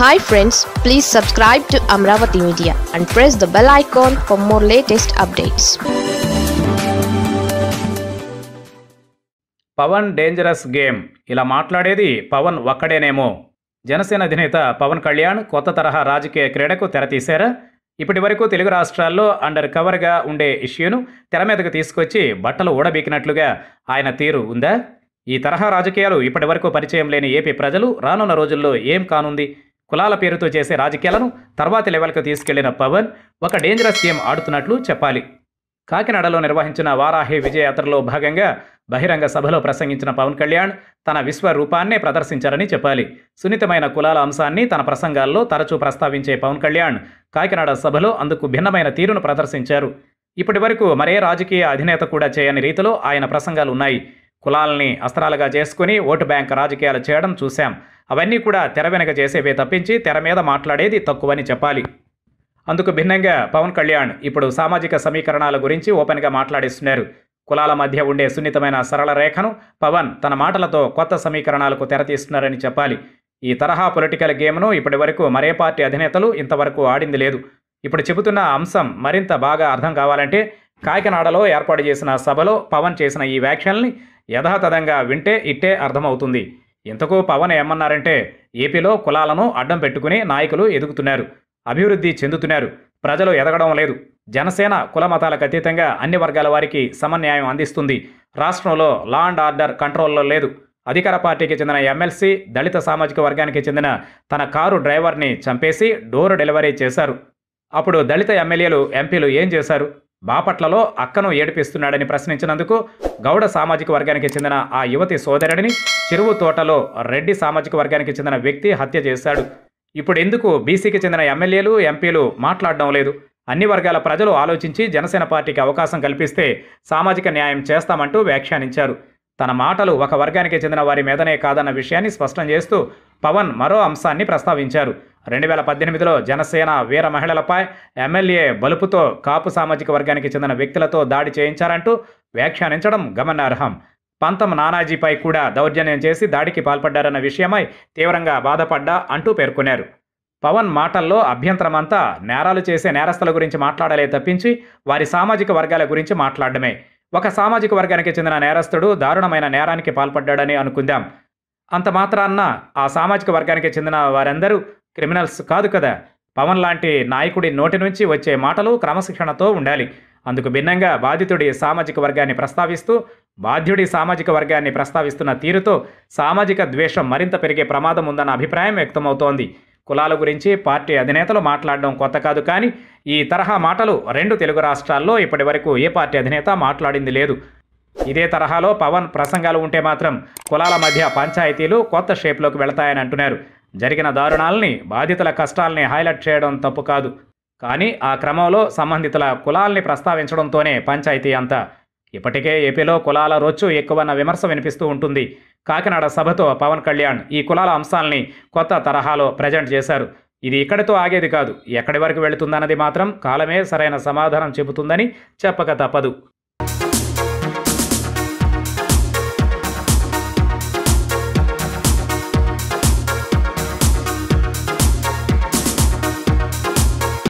Hi friends please subscribe to Amaravati media and press the bell icon for more latest updates Pawan dangerous game ఇలా మాట్లాడేది పవన్ ఒక్కడేనేమో. జనసేన అధినేత పవన్ కళ్యాణ్ కొత్త తరహా రాజకీయ క్రీడకు తెరతీశారా. ఇప్పటి వరకు తెలుగు రాష్ట్రాల్లో అండర్ కవర్గా ఉండే ఇష్యూను తెర మీదకు తీసుకొచ్చి బట్టలు ఊడబీకినట్లుగా ఆయన తీరు ఉందా? ఈ తరహా రాజకీయాలు ఇప్పటి వరకు పరిచయం లేని ఏపీ ప్రజలు రానున్న రోజుల్లో ఏం కానుంది? కులాల పేరుతో చేసే రాజకీయాలను తర్వాతి లెవెల్కు తీసుకెళ్ళిన పవన్ ఒక డేంజరస్ గేమ్ ఆడుతున్నట్లు చెప్పాలి. కాకినాడలో నిర్వహించిన వారాహి విజయయాత్రలో భాగంగా బహిరంగ సభలో ప్రసంగించిన పవన్ కళ్యాణ్ తన విశ్వరూపాన్నే ప్రదర్శించారని చెప్పాలి. సున్నితమైన కులాల అంశాన్ని తన ప్రసంగాల్లో తరచూ ప్రస్తావించే పవన్ కళ్యాణ్ కాకినాడ సభలో అందుకు భిన్నమైన తీరును ప్రదర్శించారు. ఇప్పటి వరకు మరే రాజకీయ అధినేత కూడా చేయని రీతిలో ఆయన ప్రసంగాలు ఉన్నాయి. కులాలని అస్త్రాలుగా చేసుకుని ఓటు బ్యాంక్ రాజకీయాలు చేయడం చూశాం. అవన్నీ కూడా తెర వెనక చేసేవే తప్పించి తెర మీద మాట్లాడేది తక్కువని చెప్పాలి. అందుకు భిన్నంగా పవన్ కళ్యాణ్ ఇప్పుడు సామాజిక సమీకరణాల గురించి ఓపెన్గా మాట్లాడిస్తున్నారు. కులాల మధ్య ఉండే సున్నితమైన సరళ రేఖను పవన్ తన మాటలతో కొత్త సమీకరణాలకు తెరతీస్తున్నారని చెప్పాలి. ఈ తరహా పొలిటికల్ గేమ్ను ఇప్పటి వరకు మరే పార్టీ అధినేతలు ఇంతవరకు ఆడింది లేదు. ఇప్పుడు చెబుతున్న అంశం మరింత బాగా అర్థం కావాలంటే కాకినాడలో ఏర్పాటు చేసిన సభలో పవన్ చేసిన ఈ వ్యాఖ్యల్ని యథాతథంగా వింటే ఇట్టే అర్థమవుతుంది. ఇంతకు పవన్ ఏమన్నారంటే ఏపీలో కులాలను అడ్డం పెట్టుకుని నాయకులు ఎదుగుతున్నారు అభివృద్ధి చెందుతున్నారు ప్రజలు ఎదగడం లేదు. జనసేన కుల మతాలకు అతీతంగా అన్ని వర్గాల వారికి సమన్యాయం అందిస్తుంది. రాష్ట్రంలో లా అండ్ ఆర్డర్ కంట్రోల్లో లేదు. అధికార పార్టీకి చెందిన ఎమ్మెల్సీ దళిత సామాజిక వర్గానికి చెందిన తన కారు డ్రైవర్ని చంపేసి డోర్ డెలివరీ చేశారు. అప్పుడు దళిత ఎమ్మెల్యేలు ఎంపీలు ఏం చేశారు? బాపట్లలో అక్కను ఏడిపిస్తున్నాడని ప్రశ్నించినందుకు గౌడ సామాజిక వర్గానికి చెందిన ఆ యువతి సోదరుడిని చెరువు తోటలో రెడ్డి సామాజిక వర్గానికి చెందిన వ్యక్తి హత్య చేశాడు. ఇప్పుడు ఎందుకు బీసీకి చెందిన ఎమ్మెల్యేలు ఎంపీలు మాట్లాడడం లేదు? అన్ని వర్గాల ప్రజలు ఆలోచించి జనసేన పార్టీకి అవకాశం కల్పిస్తే సామాజిక న్యాయం చేస్తామంటూ వ్యాఖ్యానించారు. తన మాటలు ఒక వర్గానికి చెందిన వారి మీదనే కాదన్న విషయాన్ని స్పష్టం చేస్తూ పవన్ మరో అంశాన్ని ప్రస్తావించారు. రెండు వేల పద్దెనిమిదిలో జనసేన వీర మహిళలపై ఎమ్మెల్యే బలుపుతో కాపు సామాజిక వర్గానికి చెందిన వ్యక్తులతో దాడి చేయించారంటూ వ్యాఖ్యానించడం గమనార్హం. పంతం నానాజీపై కూడా దౌర్జన్యం చేసి దాడికి పాల్పడ్డారన్న విషయమై తీవ్రంగా బాధపడ్డా అంటూ పేర్కొన్నారు. పవన్ మాటల్లో అభ్యంతరమంతా నేరాలు చేసే నేరస్తుల గురించి మాట్లాడలే తప్పించి వారి సామాజిక వర్గాల గురించి మాట్లాడడమే ఒక సామాజిక వర్గానికి చెందిన నేరస్తుడు దారుణమైన నేరానికి పాల్పడ్డాడని అనుకుందాం. అంత మాత్రాన్న ఆ సామాజిక వర్గానికి చెందిన వారందరూ క్రిమినల్స్ కాదు కదా. పవన్ లాంటి నాయకుడి నోటి నుంచి వచ్చే మాటలు క్రమశిక్షణతో ఉండాలి. అందుకు భిన్నంగా బాధితుడి సామాజిక వర్గాన్ని ప్రస్తావిస్తూ బాధ్యుడి సామాజిక వర్గాన్ని ప్రస్తావిస్తున్న తీరుతో సామాజిక ద్వేషం మరింత పెరిగే ప్రమాదం ఉందన్న అభిప్రాయం వ్యక్తమవుతోంది. కులాల గురించి పార్టీ అధినేతలు మాట్లాడడం కొత్త కాదు కానీ ఈ తరహా మాటలు రెండు తెలుగు రాష్ట్రాల్లో ఇప్పటి వరకు ఏ పార్టీ అధినేత మాట్లాడింది లేదు. ఇదే తరహాలో పవన్ ప్రసంగాలు ఉంటే మాత్రం కులాల మధ్య పంచాయతీలు కొత్త షేప్లోకి వెళతాయని అంటున్నారు. జరిగిన దారుణాలని బాధితుల కష్టాల్ని హైలైట్ చేయడం తప్పు కాదు. కానీ ఆ క్రమంలో సంబంధితుల కులాల్ని ప్రస్తావించడంతోనే పంచాయతీ అంతా. ఇప్పటికే ఏపీలో కులాల రొచ్చు ఎక్కువన్న విమర్శ వినిపిస్తూ ఉంటుంది. కాకినాడ సభతో పవన్ కళ్యాణ్ ఈ కులాల అంశాల్ని కొత్త తరహాలో ప్రజెంట్ చేశారు. ఇది ఇక్కడితో ఆగేది కాదు. ఎక్కడి వరకు వెళుతుందన్నది మాత్రం కాలమే సరైన సమాధానం చెబుతుందని చెప్పక తప్పదు.